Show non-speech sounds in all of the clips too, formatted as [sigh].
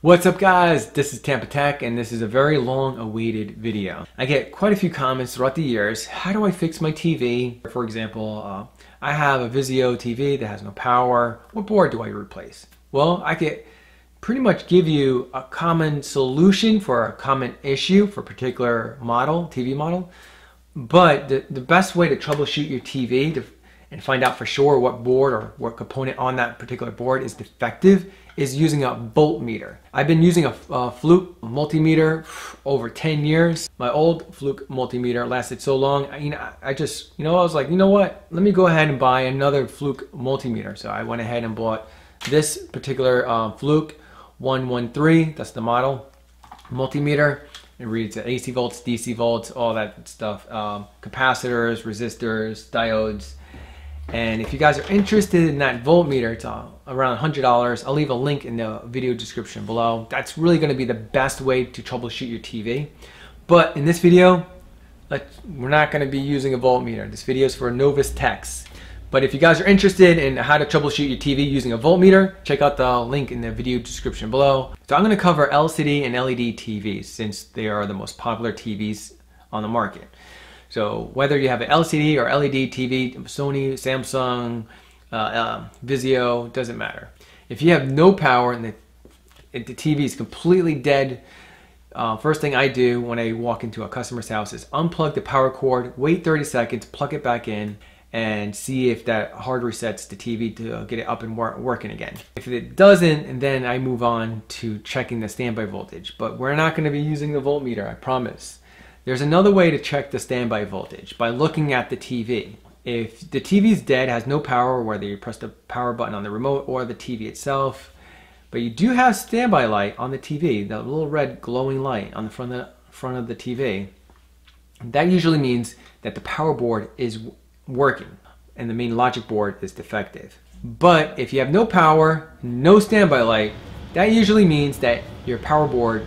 What's up guys? This is TampaTec and this is a very long awaited video. I get quite a few comments throughout the years. How do I fix my TV? For example, uh, I have a Vizio TV that has no power. What board do I replace? Well, I could pretty much give you a common solution for a common issue for a particular model, TV model. But the, the best way to troubleshoot your TV to and find out for sure what board or what component on that particular board is defective is using a voltmeter. I've been using a, a, Fluke multimeter [sighs] over 10 years. My old Fluke multimeter lasted so long, I, you know, I just, you know, I was like, you know what? Let me go ahead and buy another Fluke multimeter. So I went ahead and bought this particular uh, Fluke 113, that's the model, multimeter. It reads AC volts, DC volts, all that stuff, um, capacitors, resistors, diodes, and if you guys are interested in that voltmeter, it's uh, around $100. I'll leave a link in the video description below. That's really going to be the best way to troubleshoot your TV. But in this video, we're not going to be using a voltmeter. This video is for Novus Techs. But if you guys are interested in how to troubleshoot your TV using a voltmeter, check out the link in the video description below. So I'm going to cover LCD and LED TVs since they are the most popular TVs on the market. So whether you have an LCD or LED TV, Sony, Samsung, uh, uh, Vizio, doesn't matter. If you have no power and the, the TV is completely dead, uh, first thing I do when I walk into a customer's house is unplug the power cord, wait 30 seconds, plug it back in, and see if that hard resets the TV to get it up and wor working again. If it doesn't, then I move on to checking the standby voltage. But we're not going to be using the voltmeter, I promise. There's another way to check the standby voltage by looking at the TV. If the TV is dead, has no power, whether you press the power button on the remote or the TV itself, but you do have standby light on the TV, that little red glowing light on the front of the, front of the TV, that usually means that the power board is working and the main logic board is defective. But if you have no power, no standby light, that usually means that your power board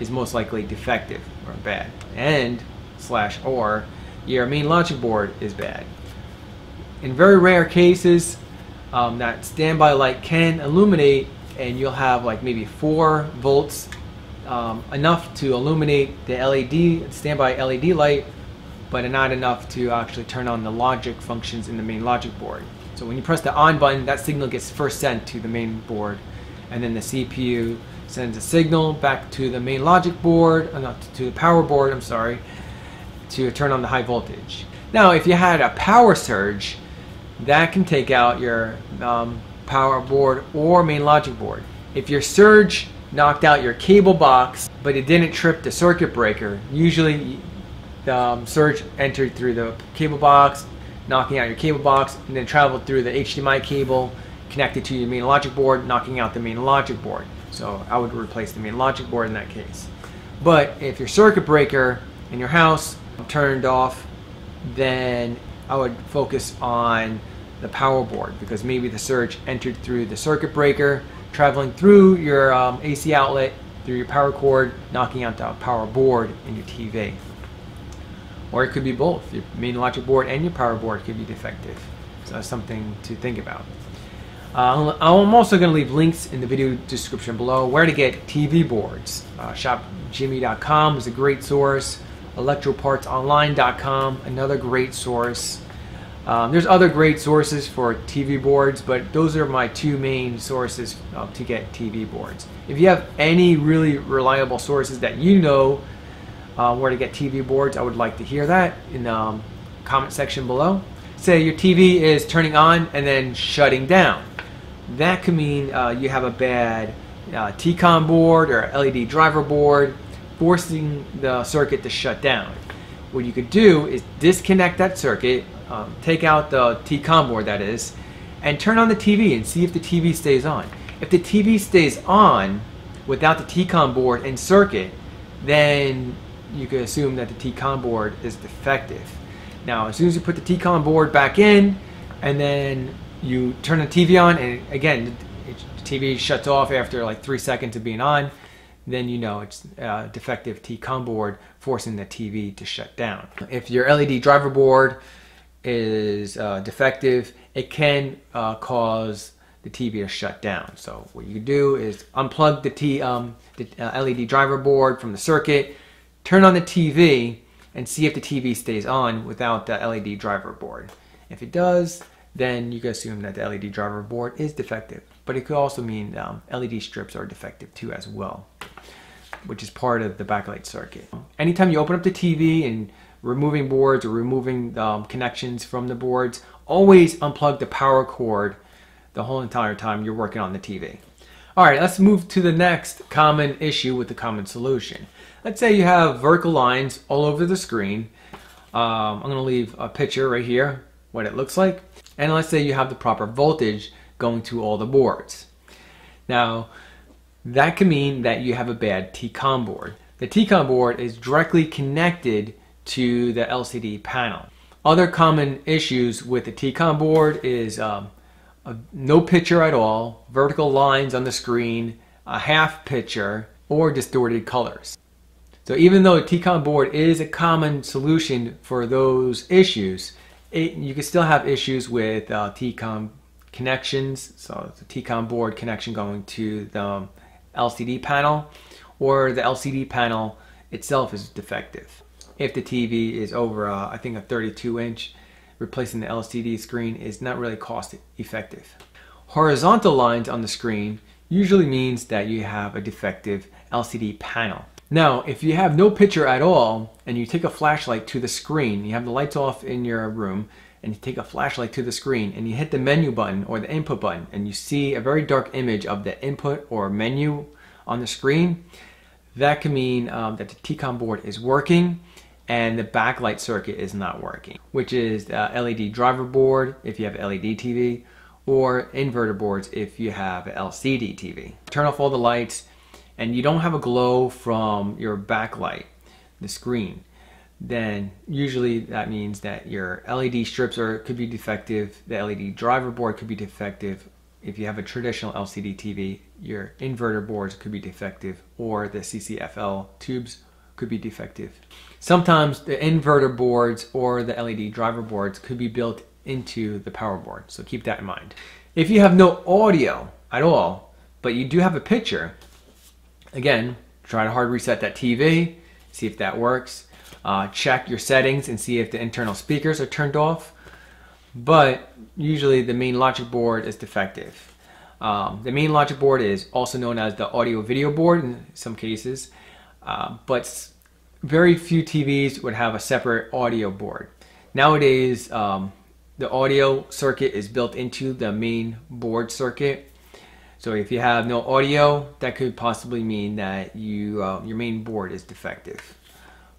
is most likely defective or bad and slash or your main logic board is bad. In very rare cases, um, that standby light can illuminate and you'll have like maybe four volts um, enough to illuminate the LED, standby LED light, but not enough to actually turn on the logic functions in the main logic board. So when you press the on button, that signal gets first sent to the main board and then the CPU sends a signal back to the main logic board, uh, not to the power board, I'm sorry, to turn on the high voltage. Now, if you had a power surge, that can take out your um, power board or main logic board. If your surge knocked out your cable box, but it didn't trip the circuit breaker, usually the um, surge entered through the cable box, knocking out your cable box, and then traveled through the HDMI cable, connected to your main logic board, knocking out the main logic board. So I would replace the main logic board in that case. But if your circuit breaker in your house turned off, then I would focus on the power board because maybe the surge entered through the circuit breaker, traveling through your um, AC outlet, through your power cord, knocking out the power board in your TV. Or it could be both. Your main logic board and your power board could be defective. So that's something to think about. Uh, I'm also going to leave links in the video description below where to get TV boards. Uh, ShopJimmy.com is a great source. ElectroPartsOnline.com, another great source. Um, there's other great sources for TV boards, but those are my two main sources uh, to get TV boards. If you have any really reliable sources that you know uh, where to get TV boards, I would like to hear that in the um, comment section below. Say your TV is turning on and then shutting down that could mean uh, you have a bad uh, TCON board or LED driver board forcing the circuit to shut down. What you could do is disconnect that circuit, um, take out the TCON board that is, and turn on the TV and see if the TV stays on. If the TV stays on without the TCON board and circuit, then you can assume that the TCON board is defective. Now, as soon as you put the TCON board back in, and then you turn the TV on, and again, the TV shuts off after like three seconds of being on. Then you know it's a defective TCON board forcing the TV to shut down. If your LED driver board is uh, defective, it can uh, cause the TV to shut down. So what you do is unplug the, T, um, the uh, LED driver board from the circuit, turn on the TV, and see if the TV stays on without the LED driver board. If it does, then you can assume that the LED driver board is defective. But it could also mean um, LED strips are defective too as well, which is part of the backlight circuit. Anytime you open up the TV and removing boards or removing um, connections from the boards, always unplug the power cord the whole entire time you're working on the TV. All right, let's move to the next common issue with the common solution. Let's say you have vertical lines all over the screen. Um, I'm gonna leave a picture right here, what it looks like. And let's say you have the proper voltage going to all the boards. Now, that can mean that you have a bad TCON board. The TCON board is directly connected to the LCD panel. Other common issues with the TCON board is um, no picture at all, vertical lines on the screen, a half picture, or distorted colors. So even though a TCON board is a common solution for those issues, it, you can still have issues with uh, TCON connections. So the TCON board connection going to the LCD panel, or the LCD panel itself is defective. If the TV is over, uh, I think, a 32 inch, replacing the LCD screen is not really cost effective. Horizontal lines on the screen usually means that you have a defective LCD panel. Now, if you have no picture at all and you take a flashlight to the screen, you have the lights off in your room, and you take a flashlight to the screen and you hit the menu button or the input button and you see a very dark image of the input or menu on the screen, that can mean um, that the TCON board is working and the backlight circuit is not working, which is the LED driver board if you have LED TV or inverter boards if you have LCD TV. Turn off all the lights and you don't have a glow from your backlight, the screen, then usually that means that your LED strips are could be defective, the LED driver board could be defective. If you have a traditional LCD TV, your inverter boards could be defective or the CCFL tubes could be defective. Sometimes the inverter boards or the LED driver boards could be built into the power board, so keep that in mind. If you have no audio at all, but you do have a picture, again, try to hard reset that TV, see if that works. Uh, check your settings and see if the internal speakers are turned off. But usually the main logic board is defective. Um, the main logic board is also known as the audio video board in some cases. Uh, but very few TVs would have a separate audio board. Nowadays, um, the audio circuit is built into the main board circuit. So if you have no audio, that could possibly mean that you uh, your main board is defective.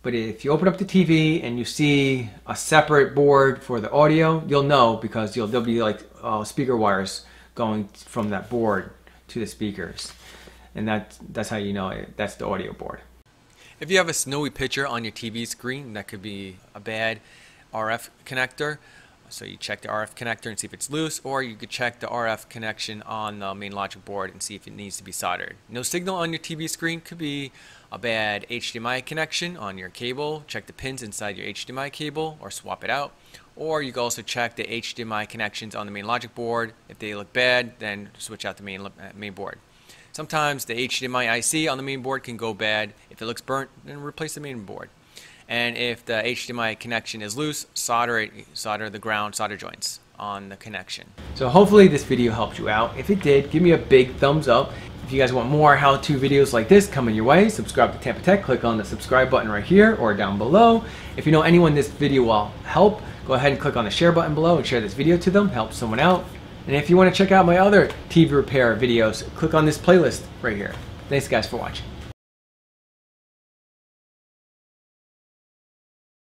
But if you open up the TV and you see a separate board for the audio, you'll know because you'll there'll be like uh, speaker wires going from that board to the speakers, and that that's how you know it. That's the audio board. If you have a snowy picture on your TV screen, that could be a bad RF connector. So you check the RF connector and see if it's loose, or you could check the RF connection on the main logic board and see if it needs to be soldered. No signal on your TV screen could be a bad HDMI connection on your cable. Check the pins inside your HDMI cable or swap it out. Or you can also check the HDMI connections on the main logic board. If they look bad, then switch out the main, uh, main board. Sometimes the HDMI IC on the main board can go bad. If it looks burnt, then replace the main board. And if the HDMI connection is loose, solder it, solder the ground solder joints on the connection. So hopefully this video helped you out. If it did, give me a big thumbs up. If you guys want more how-to videos like this coming your way, subscribe to TampaTec. Click on the subscribe button right here or down below. If you know anyone this video will help, go ahead and click on the share button below and share this video to them. Help someone out. And if you want to check out my other TV repair videos, click on this playlist right here. Thanks guys for watching.